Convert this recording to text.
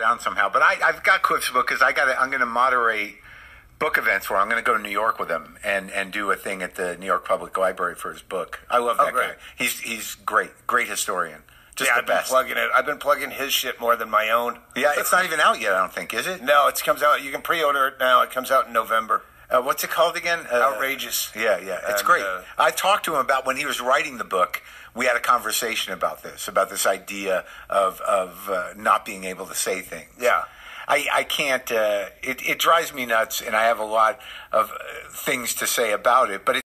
down somehow. But I, I've got Kliph's book because I got. I'm going to moderate book events where I'm going to go to New York with him and and do a thing at the New York Public Library for his book. I love Oh, that great. guy. He's he's great, great historian. Just yeah, the I've been plugging it. I've been plugging his shit more than my own. Yeah, it's not even out yet. I don't think is it. No, it comes out. You can pre-order it now. It comes out in November. Uh, what's it called again? Uh, Outrageous. Yeah, yeah, it's And, great. uh, I talked to him about when he was writing the book. We had a conversation about this, about this idea of of uh, not being able to say things. Yeah. I, I can't. Uh, it, it drives me nuts, and I have a lot of uh, things to say about it. But it,